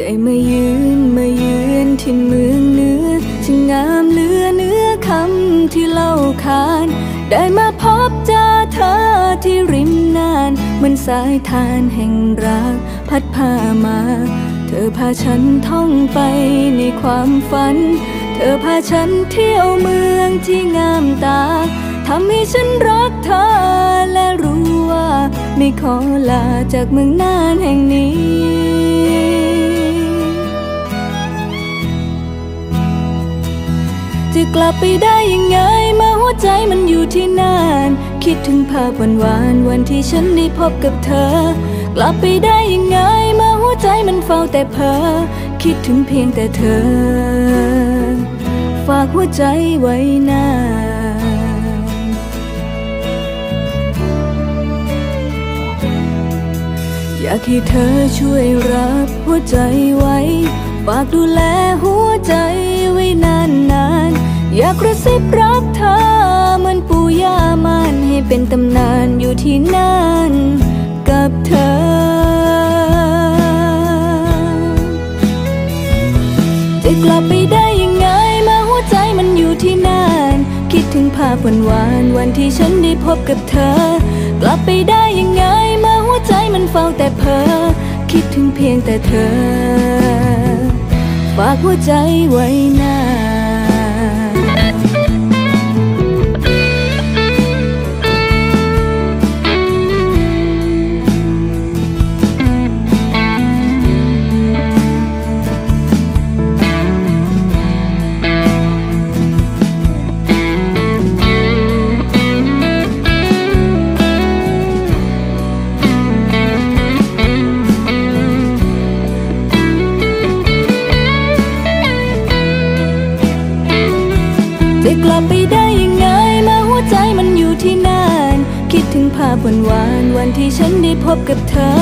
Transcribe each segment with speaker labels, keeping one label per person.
Speaker 1: ได้มายืนมายืนที่เมืองเหนือช่างงามเหลือเนื้อคำที่เล่าขาน ได้มาพบเจอเธอที่ริมนานเหมือนสายทานแห่งรักพัดพามา เธอพาฉันท่องไปในความฝัน เธอพาฉันเที่ยวเมืองที่งามตาทำให้ฉันรักเธอและรู้ว่า ไม่ขอลาจากเมืองน่านแห่งนี้ กลับไปได้ยังไงมื่อหัวใจมันอยู่ที่น่านคิดถึงภาพวันวานวันที่ฉันได้พบกับเธอ กลับไปได้ยังไงมื่อหัวใจมันเฝ้าแต่เพ้อคิดถึงเพียงแต่เธอ ฝากหัวใจไว้นานอยากให้เธอช่วยรับหัวใจไว้ ฝากดูแลหัวใจ อยากกระซิบรักเธอเหมือนปู่ย่ามันให้เป็นตำนานอยู่ที่นั่นกับเธอ จะกลับไปได้ยังไงมาหัวใจมันอยู่ที่นั่นคิดถึงภาพวันวานวันที่ฉันได้พบกับเธอ กลับไปได้ยังไงมาหัวใจมันเฝ้าแต่เพ้อคิดถึงเพียงแต่เธอ ฝากหัวใจไว้นา จะกลับไปได้ยังไงมาหัวใจมันอยู่ที่นั่นคิดถึงภาพวันวานวันที่ฉันได้พบกับเธอ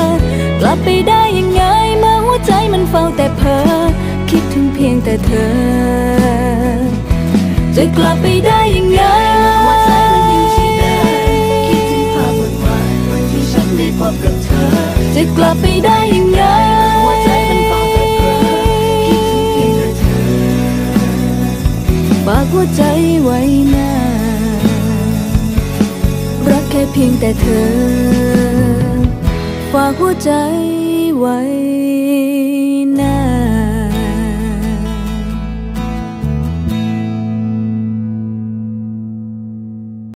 Speaker 1: กลับไปได้ยังไงมาหัวใจมันเฝ้าแต่เพ้อคิดถึงเพียงแต่เธอ จะกลับไปได้ยังไง ใจไว้นานรักแค่เพียงแต่เธอ ฝากหัวใจไว้